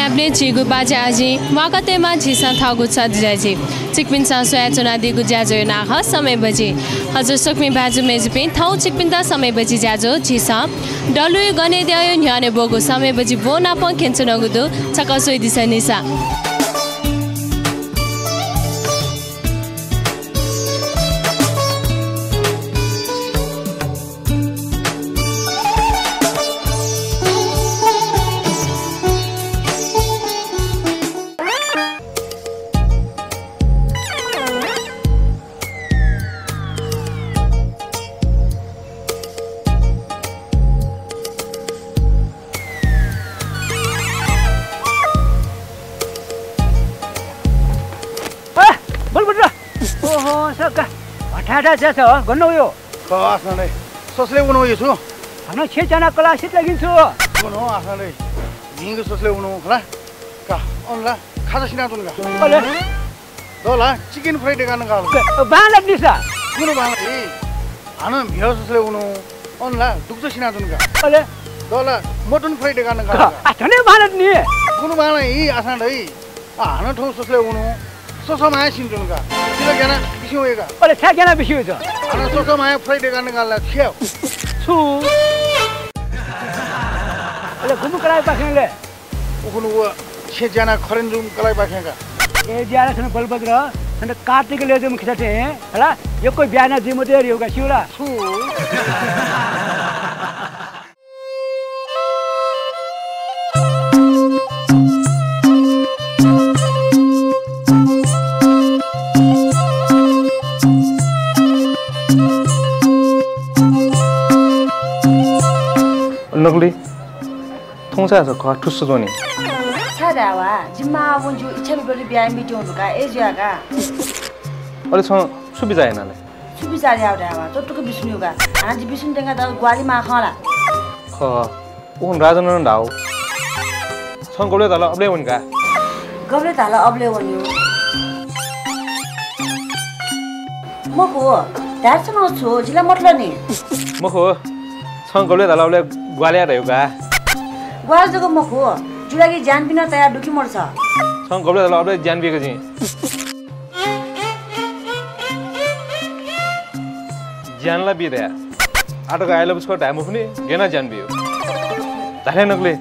न्याप्ने छिगु बाजे आजी वाकतेमा झिसा थागु छ दिजाजी चिकपिन्सा सोया चुना दिगु ज्याजो नाख समय बजी हजुर सुक्मी बाजु मेजुपि थाउ चिकपिन्ता समय बजी ज्याजो झिसा डलु गने द्यायो न्याने बोगु समय बजी बो नाप खेन्चु नगुदु छकसोइ दिसा निसा हठाठा छ हो गर्नु यो। आसनाले सोचले उनु यो छु। हाम्रो छेजना कला सिट लागिन्छु उनु आसनाले भिङ्गो सोचले उनु होला। का अनला खाजा सिना तुनगा अले। दोला चिकन फ्राइड गान गाल। बाला कुनु बाला ए हान भियो सोचले उनु अनला दुख्छ सिना तुनगा अले। दोला मटन फ्राइड गान गाल आठने बाला नि। कुनु बाला इ आसान है हान ठौ सोचले उनु सोसो माया सिन्जुनगा तिला ज्ञान बिसिउ एगा अले छ्या गेना बिसी छ हान सोसो माया फ्राइड गान गाल छ्याउ छु अले घुमु कराइ पाखेले उकुनु व छे जना खरेन्जुम कलाई बाखेगा ए ज्याला छन बलबद्र छन कार्तिक ले जम खिचटे हला यो कोही बिहान जिमो दे रिउगा सिउला छु Musaza kwa tusu zoni. Chadawa, jima wunju ichari bali biya mi jondu ka ejiya ka. Ole so subi zaya nale. Subi zaya dawa, to tuku bisnu ka. Anji bisnu denga da gwali ma khala. Kha, un rajan nan daw. Son goble dala able won ka. Goble dala able won yo. Moko, dar sono so jila motla ni. Moko, son goble dala able gwali ada yo ka. 마 खाला ख उन राजनन डाउ संकोले दला अबले उनका गबले ताला अबले वन्यु मको दार्सन छु जिला मतलब नि मखो दला मको जुलागी जान बिना तयार दुखी मर्छ। संकोले दला अबले ज्ञान बिएको जी ज्यानला बिदया आटोको आइलो उसको ढामो पनि गेना ज्यान बियो। धाले नक्ले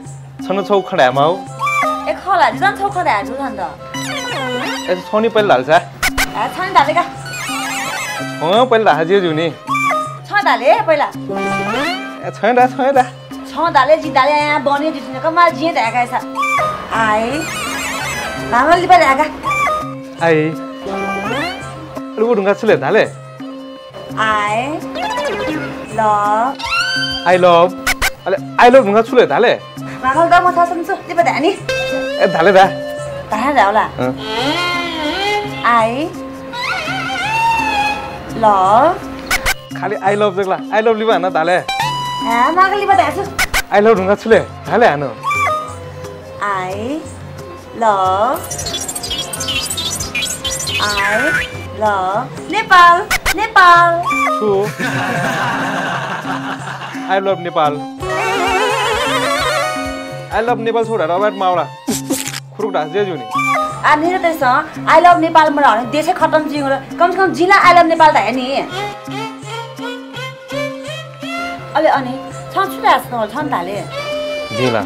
छन छौ खडामा हो ए खला जिदान छौ खडा हाजु छन् त। यसो छौनी पहिले हाल्छ आ छन् दालेका छौ पहिले हाजियो जुनी छ दाले पहिला। ए छैन छैन छ दाले जि दाले यहाँ बन्यो जिटिने कमा जिए ढाका छ आए भामल दिपा ढाका आई लु ढुङ्गा छुले धाले आए ल आई लभ अले आई लभ ढुङ्गा छुले धाले भामल द म थाहा छु दिपा ढानी ए धाले दा जाओला अँ। आए ल खालि आई लभ जग्ला आई लभ लिबा हान धाले हाँ मागली बता छु आई लभ ढुङ्गा छुले धाले हान आए ल आए ल Nepal Nepal I love Nepal I love Nepal छोडेर अबार माउला खुरुक ढास जे जुनी। आ निर त्यसो आई लभ नेपाल मरा भने देशै खतम जिउँला कम से कम जिल्ला आई लभ नेपाल त है नि। अहिले अनि छ छुटा जस्तो छ नि ताले जिला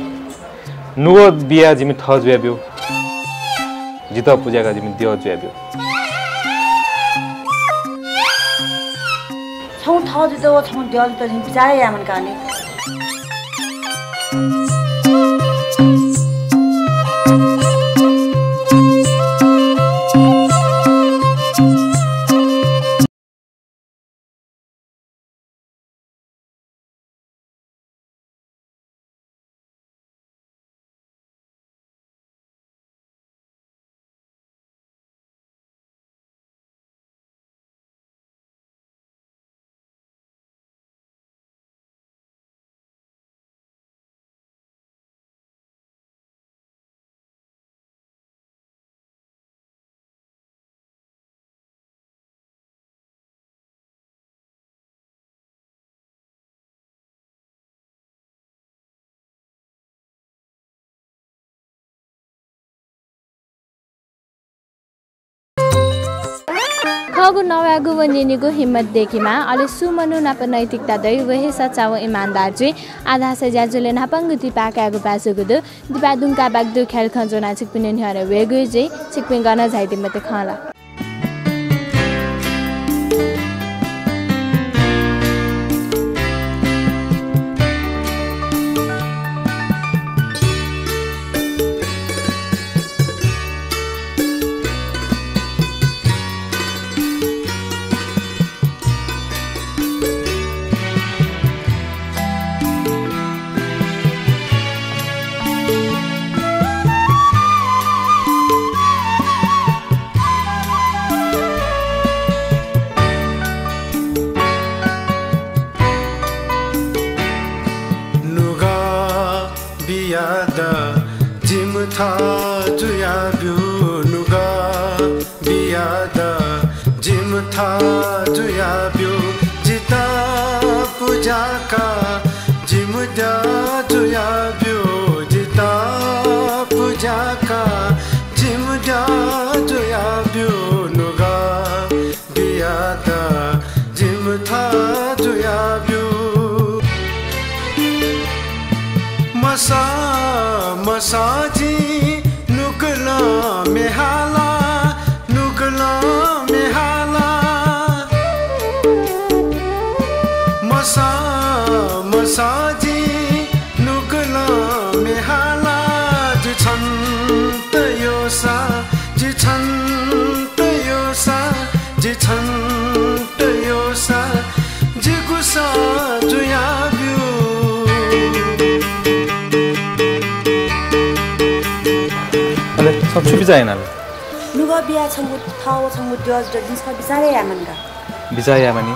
नुगो बिया जिमी थ जुया बिउ जित पूजाका जिमी दियो जुया बिउ छौँ थ जुतो छौँ देव जुतो जिन बिचारै यामन काने थगु नवागु व निनिगु हिम्मत देखेमा अले सुमनु नाप नैतिकता दै वहे व इमानदार चाहिँ आधा से ज्याजुले नापङ्गु दिपा कागु पासुगु दु दिपा दुङका बागदु खेल खन्जोना चिकपिने हरे वेगु चाहिँ चिकपिन गर्न झाइदि मते खला। छन् त यो सा जगुसा जो याव्यू अले छुपि जायनालु लुगा बिहा छङो थाङो छङो दज दिनिसमा यामनगा बिजाया माने?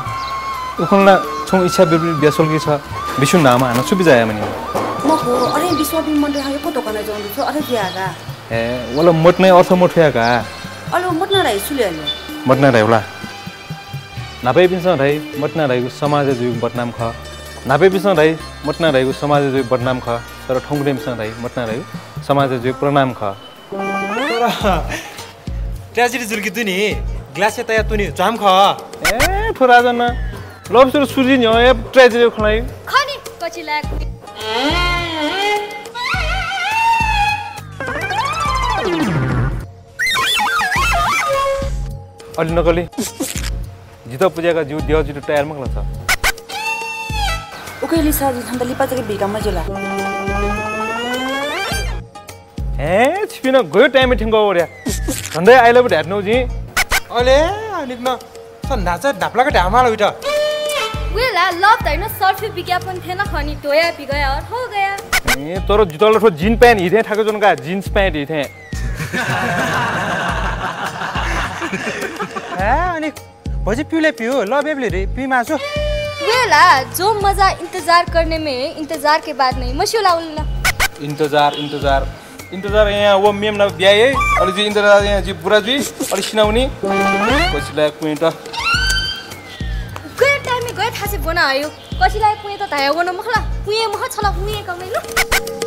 उखङला छङ इच्छा बिबले बिहासल के छ बिसु नाम आ माने? छुपि जाया माने मटना राइला नापे बिस राई मटना राईको समाज जुग बदनाम ख। नापे बिस राई मटना राईको समाज जुग बदनाम ख। तर ठौँग्रे बिस राई मटना राईको समाज जुग प्रणाम ख। ट्रेजेडी जुल्की तुनी ग्लास तया तुनी जाम ख। ए थोरा जन लभ सुर सुजी नि ए ट्रेजेडी खलाई। खनि कछि लाग अलि नकली जित पूजाका जिउ देव जिउ टायर मगला छ। उकै लिसा जी थन्दा लिपा चाहिँ भिगा मजुला। ए छिपिन गयो टाइम ठेङ्गो ओड्या झन्डै आइलो पो ढ्याट्नु जी। अले अलिक न स नाच ढाप्लाको ढामाल उइट वेला लभ त हैन सर्फी विज्ञापन थिएन खनि धोया भिगया और हो गया। ए तर जुत्ता ठो जिन प्यान्ट हिँडे ठाको जनका जिन्स प्यान्ट हिँडे ए अनि भोजि पिउले पिउ ल बेबले रे पि मासु वेला जो मजा इंतजार करने में इंतजार के बाद नहीं मशूला उल्ला इन्तजार इन्तजार। इन्तजार यहाँ वो मेम न ब्याए। अलि जी इन्तजार यहाँ जी बुढा जी अलि सिनाउने। पछि एक मिनट गए टाइम गए थासे बना आयो कसिलाई पुए त धाया गर्न मखला। पुए मख छला पुए कमै ल।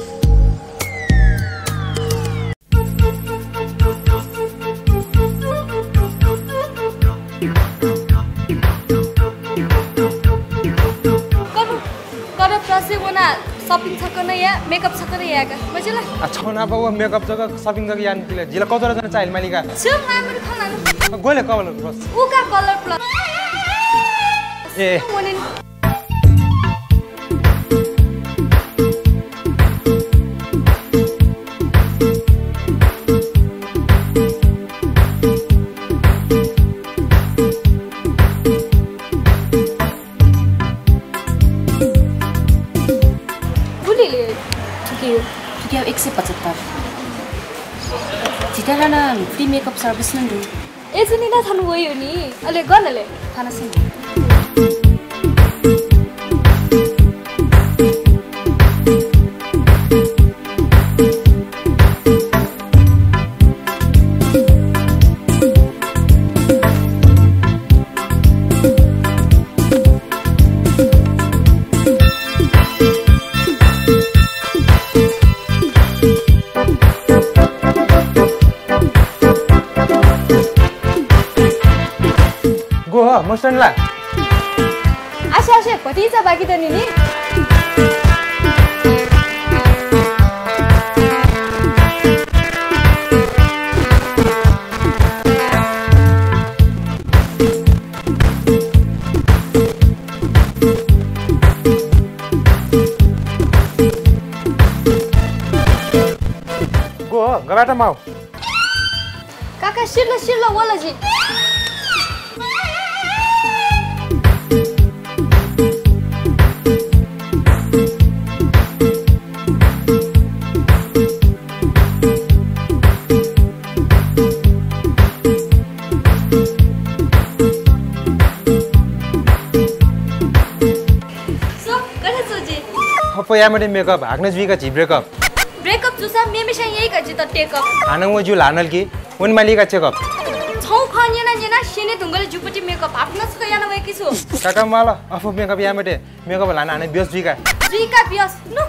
प्रसे बना शॉपिंग सकन या मेकअप सकन या का मजला छौना बाबु मेकअप यान तिले जिला कतरा जना चाहिल मालिका? छम नामर खला गोले कबल बस। उका कलर प्लस ए। मोनिन मेकअप सर्भिस नै दु यसरी नै थाहा भयो नि। अहिले गर्नले। खाना सिङ भतिजा बाँकी त नि नि गो गबाट माउ काका सिर्लो सिर्लो बोल जी यामध्ये मेकअप हाक्ने जुइका छि ब्रेकअप। ब्रेकअप जुसा मेमेसा यही गजी त टेकअप। हानंग जु लानल कि उन मालिका चेकअप। छौ खन येना येना शेने ढुङ्गले जुपटी मेकअप। आफ्नस क याना वेकी छु। काका माला अफो मेकअप यामध्ये मेकअप लान हाने बेस जुइका जुइका बियस नु।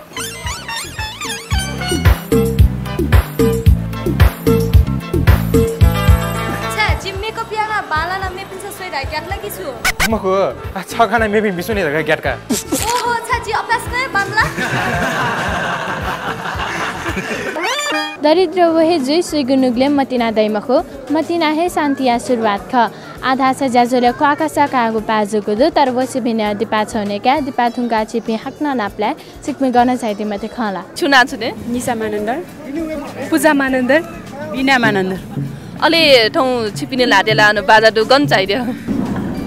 याना बालाना मेपिन्छ सोइरा क्याटला की छु मको छ खाना मेबी बिसुने ग्याटका। दरिद्र वहे जुई सुइगुनुगले मतिना दैमखो। मतिना हे शान्तिया सुरुवात ख। आधा से ज्याजोले क्वाका साकागु पाजुगु दु तर वसे भिने दिपा छौने क्या दिपा थुङ्गा छिपी हाक्न नाप्ला सिक्मे गर्न चाहिते माथि खला। छुना छुने? निशा मानन्दर। पूजा मानन्दर बिना मानन्दर। अलि ठाउँ छिपिने लाटेला अनु बाजा डु गन चाहिदियो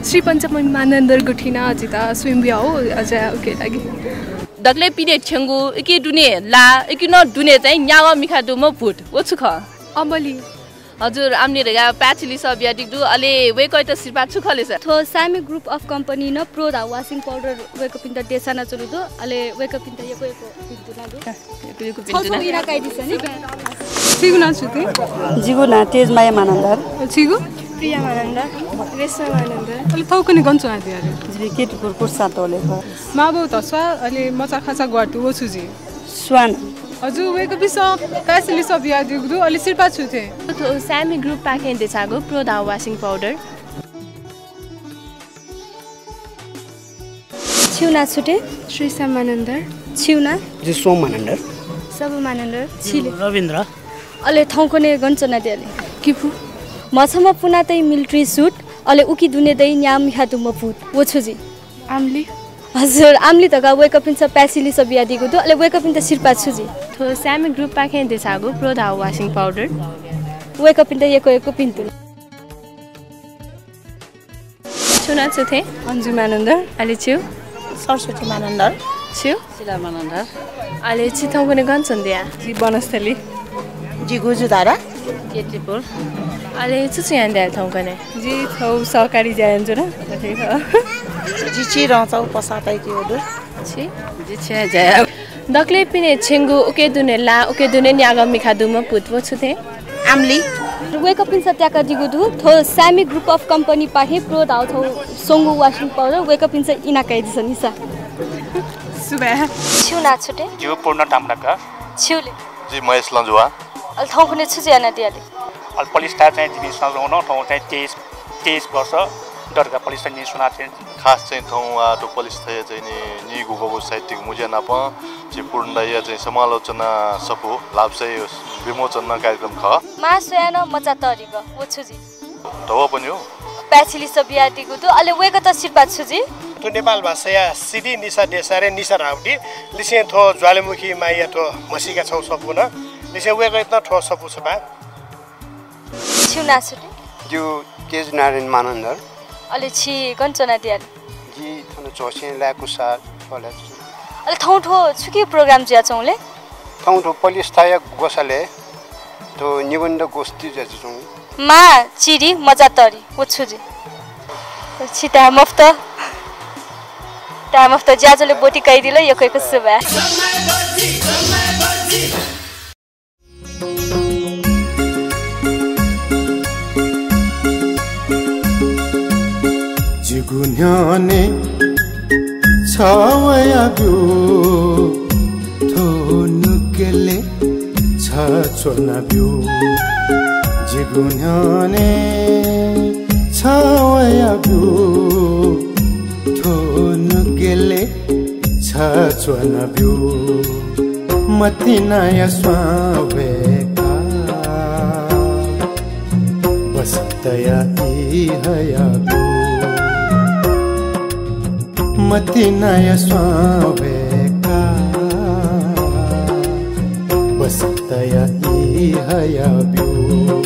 श्री पञ्चमी मानन्दर गुठिना अजिता स्वयम्बिया हो अझ ओके लागि। डक्ले पिने छेङ्गु एकी डुने ला एकी न डुने चाहिँ न्यावा मिखा डु म फुट ओछु ख अम्बली हजुर आम्ने रेगा प्याचिली सब या डिग्दु अले वेकै त सिरपा छु खले सर थो सामी ग्रुप अफ कंपनी न प्रो दा वाशिंग पाउडर वेको पिन्ता देसाना चलुदो अले वेको पिन्ता यको यको पिन्तुना दो छौ छौ इरा काइदिस नि छिगु छु ते जिगु ना तेजमाया मानन्दर छिगु गन्छु आदि अरे कुर्सा तोले माबो तस्वा अलि मचा खाचा गर्दु ओ छुजी। स्वान। हजुर वेको बिस प्यासिली सब याद दिगु अलि सिरपा छु थे। थो सामी ग्रुप प्रो दा वाशिङ पाउडर। छिउना छुटे। श्री छिउना। छिले। रविन्द्र। अले थौकोने गन्छना दियाले किफु। मछमा पुना तै मिलिट्री सुट अले उकी दुने दै न्याम हातु मफुट वो छुजी आम्ली। हजुर आम्ली तगा वेकअप इन प्यासिली सब यादिगु दो अले वेकअप इन सिरपा छुजी थो सामी ग्रुप पाखे देसागो प्रो दा वाशिङ पाउडर वेकअप इन यको यको पिन्तु छुना छु थे? अन्जु मानन्दर अलि छु? सरस्वती मानन्दर छु? शिला मानन्दर अलि छिथौकुने गन्छन् दिया। जी बनस्थली जिगु जुदारा केटीपुर अलि चुचु यहाँ दिया थौकुने जी थौ सहकारी जान्छु न जिची रहन्छ पसातै त्यो छि जी छे जय दक्ले पिने छेङ्गु उके दुने ला उके दुने न्याग मिखा दुम पुतवो छु थे आम्ली वेकअप इन सत्याका दिगु दु थो सामी ग्रुप अफ कंपनी पाहे प्रो दाउ थौ सोंगु वाशिङ पाउडर वेकअप इन इना काइदिस निसा सुबह छिउना छुटे जिउ पूर्ण टाम्डाका छिउले जी महेश लन्जुवा अल थौकुने छु ज्याना दियाले। अल पलिस्टा चाहिँ तिमी सजाउन ठाउँ चाहिँ तेइस तेइस वर्ष डरका पलिस्टा नि सुना चाहिँ खास चाहिँ ठाउँ आटो पलिस्थय चाहिँ नि नि गुगोको साहित्यिक मुजिया नाप चाहिँ पूर्ण चाहिँ समालोचना सपु लाप्सै विमोचन कार्यक्रम ख। मा सोयान मचा तरिग वो छुजी ढव पनि हो। प्यासिली सब यादिगु दु अले वेक त सिरपा छुजी तो नेपाल भाषा सिडी निसा देसारे निसा राउटी लिसे थो ज्वालामुखी माइया थो मसिका छौ सपुन लिसे वेक इतना ठो सपु छ बा छिउना छुटे जो केज नारायण मानन्दर। अले छि गन्छना दियाले जी थन चोसे लाकु सार फले अले थौ ठो छुकी प्रोग्राम जिया छौले थौ ठो पलिस्थाय गोसाले तो निबन्ध गोष्ठी जाछु मा चिरी मजा तरी वो छुजी छिटा मफ्त। ता मफ्त ज्याजोले बोटी काइदिलो यो कइको सुबा जिगुन्याने छावयाग्यो थोनुकेले छाचोनाब्यो जिगुन्याने छावया बिउ थोनु गेले छ चुन बिउ मति नयाँ स्वावेका बसन्तया हया बिउ मति नयाँ स्वावेका। बसन्तया यी हया बिउ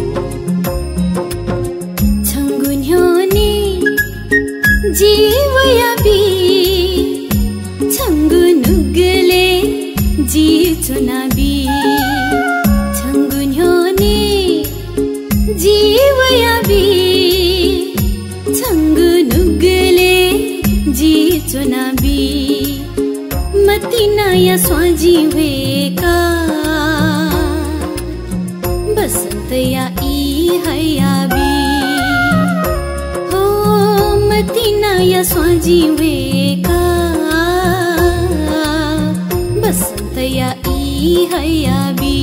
स्वाजी वेका। बसन्तया ई हयाबी हो मति नयाँ स्वाजी वेका। बसन्तया ई हयाबी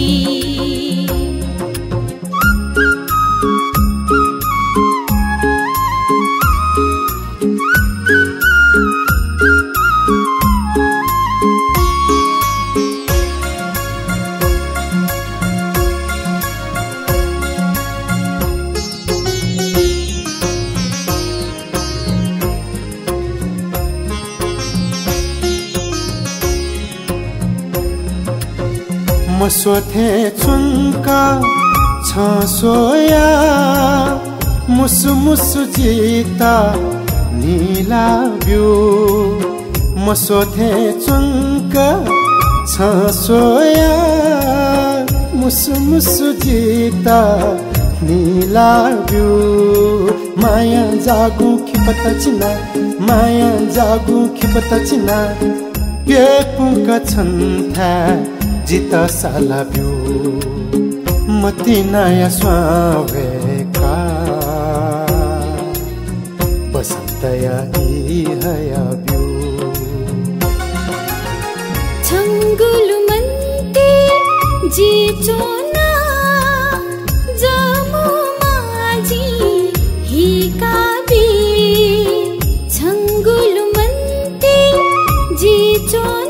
म सोधे चुङ्का छ सोया मुसु मुसु जिता निला बिउ म सोधे चुङ्का छ सोया मुसु मुसु जिता निला बिउ माया जागु खिपत चिना माया जागु खिपत चिना पेपुक छन् था? जित साला बिउ मति नयाँ स्वावेका बसन्तया यी हया बिउ छङ्गुलु मन्ते जी चोना जामु माझी हिकाबी छङ्गुलु मन्ते जी चोना।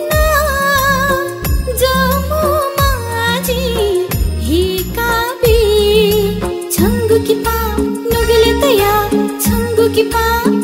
कि पा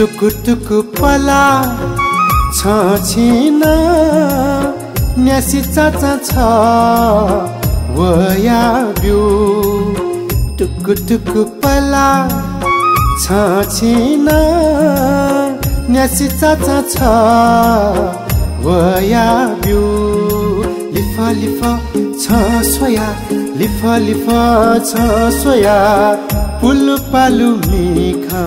टुकु टुकु पला छ छिन। न्यासी चाचा छ वया बिउ टुकु टुकु पला छ छिन। न्यासी चाचा छ वया बिउ लिफ लिफ छ सोया लिफ लिफ छ सोया। पुल पालु मिखा।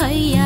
हया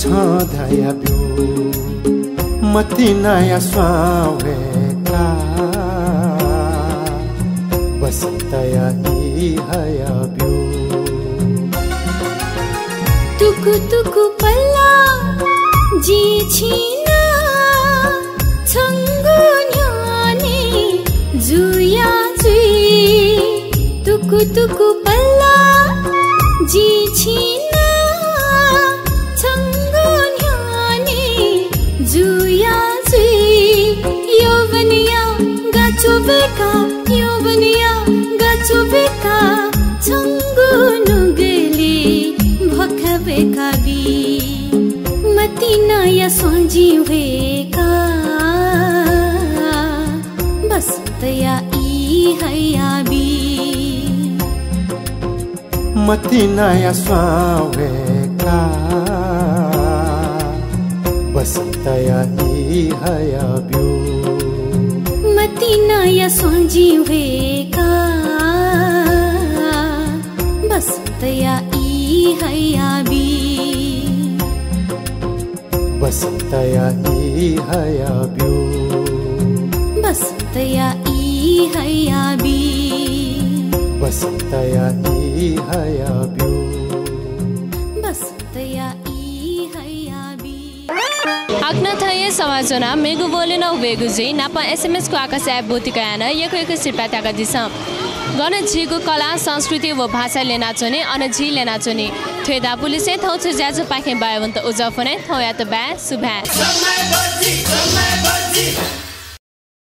छ बेका च ध्याका जुया जु जिवे गु लपी चुना जिवे गु लपी चुना ये जुध का। जिता छ धया ब्यो मति नया स्वावेका बसन्तया हया ब्यो तुकु तुकु पल्ला जी छिना छङ्गु न्याने जुया जुई तुकु तुकु पल्ला जी छिना गाचो बेका यौवनिया गाचो बेका छङ्गु नुगली भख बेका बी मती नया सोझी हुएका बस तया ई हैया बी। मति नया स्वावेका बसन्तया हि हया ब्यो। मती नया सोझी हुएका बस तया ई हैया बी बसन्तया हि हया ब्यो बस तया ई हैया बी बसन्तया हि हया ಆಗ್ನಥಯೇ ಸಮಾಜನ ಮೇಗುಬೋಲೆ ನೌ ಬೇಗುಜಿ नापा एसएमएसको आकाश एप बोतिका यान एक दिसं दिस गणजीको कला संस्कृति व भाषाले नाचोने अन झीले नाचोने थे पुलिसे थौ छ ज्याजो पाखे बायवन्त उजफने थौ या त सुभा।